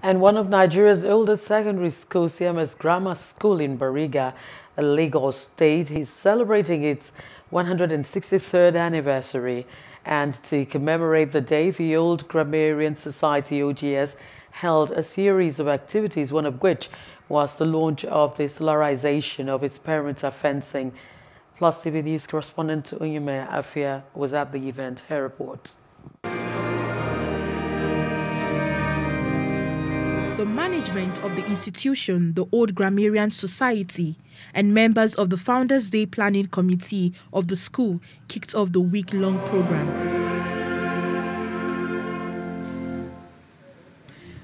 And one of Nigeria's oldest secondary schools, CMS Grammar School in Bariga, Lagos State, is celebrating its 163rd anniversary. And to commemorate the day, the Old Grammarian Society, OGS, held a series of activities, one of which was the launch of the solarization of its perimeter fencing. Plus TV News correspondent Uyime Afia was at the event. Her report. The management of the institution, the Old Grammarian Society, and members of the Founders Day Planning Committee of the school kicked off the week-long program.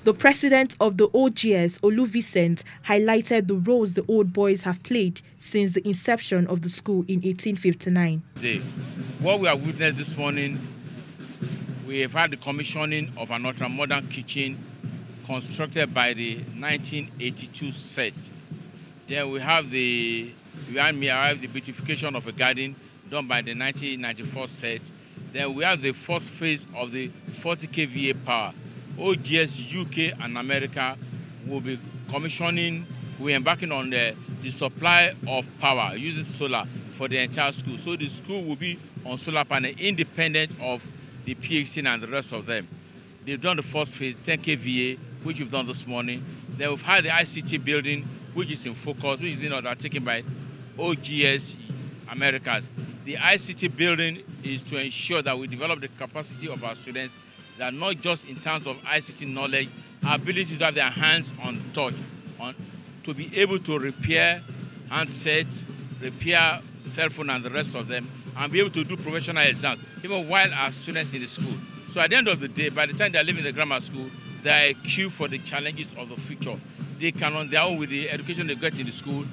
The president of the OGS, Olu Vincent, highlighted the roles the old boys have played since the inception of the school in 1859. What we have witnessed this morning, we have had the commissioning of an ultra-modern kitchen constructed by the 1982 set. Then we have the, behind me I have the beautification of a garden done by the 1994 set. Then we have the first phase of the 40 kVA power. OGS UK and America will be commissioning, we're embarking on the, the supply of power using solar for the entire school. So the school will be on solar panel independent of the PXC and the rest of them. They've done the first phase, 10 kVA, which we've done this morning. Then we've had the ICT building, which is in focus, which is being undertaken by OGS Americas. The ICT building is to ensure that we develop the capacity of our students that not just in terms of ICT knowledge, ability to have their hands on touch, on, to be able to repair handsets, repair cell phone and the rest of them, and be able to do professional exams, even while our students in the school. So at the end of the day, by the time they're leaving the grammar school, they are equipped for the challenges of the future. They can, on their own, with the education they get in the school,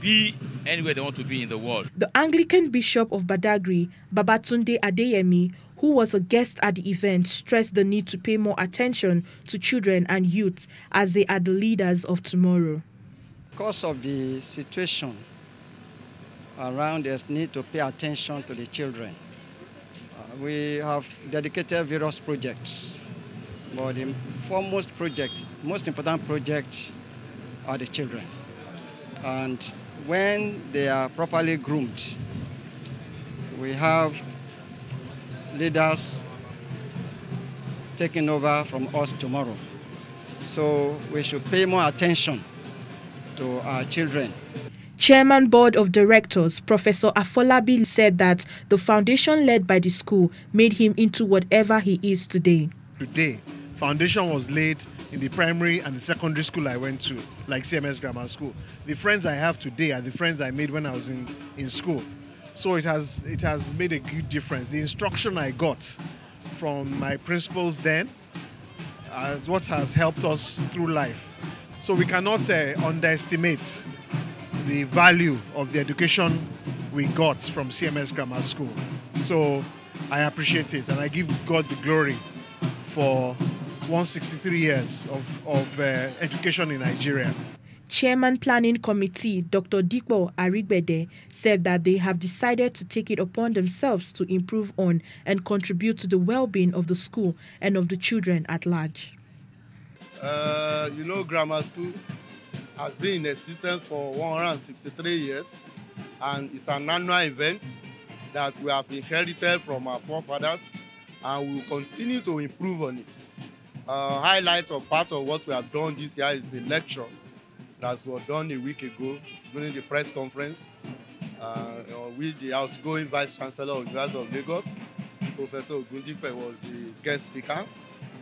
be anywhere they want to be in the world. The Anglican Bishop of Badagry, Babatunde Adeyemi, who was a guest at the event, stressed the need to pay more attention to children and youth as they are the leaders of tomorrow. Because of the situation around us, need to pay attention to the children uh, we have dedicated various projects. But um, the foremost project, most important project are the children. And when they are properly groomed, we have leaders taking over from us tomorrow. So we should pay more attention to our children. Chairman Board of Directors Professor Afolabi said that the foundation led by the school made him into whatever he is today. Today, foundation was laid in the primary and the secondary school I went to, like CMS Grammar School. The friends I have today are the friends I made when I was in, in school. So it has, it has made a good difference. The instruction I got from my principals then is what has helped us through life. So we cannot uh, underestimate the value of the education we got from CMS Grammar School. So I appreciate it and I give God the glory for 163 years of, of uh, education in Nigeria. Chairman Planning Committee Dr. Dikbo Arigbede said that they have decided to take it upon themselves to improve on and contribute to the well-being of the school and of the children at large. Uh, you know, grammar school has been in existence for 163 years and it's an annual event that we have inherited from our forefathers and we will continue to improve on it. Uh, highlight or part of what we have done this year is a lecture that was done a week ago during the press conference uh, with the outgoing Vice Chancellor of University of Lagos, Professor Ogundipe was the guest speaker.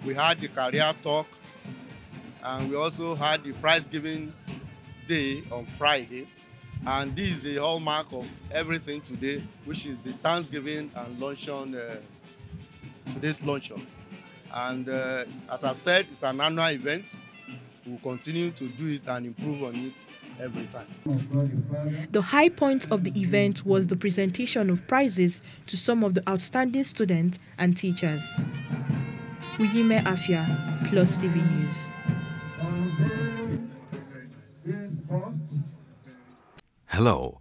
We had the career talk and we also had the prize giving day on Friday. And this is a hallmark of everything today, which is the Thanksgiving and luncheon, uh, today's luncheon. And uh, as I said, it's an annual event. We'll continue to do it and improve on it every time. The high point of the event was the presentation of prizes to some of the outstanding students and teachers. Uyime Afia, Plus TV News. Hello,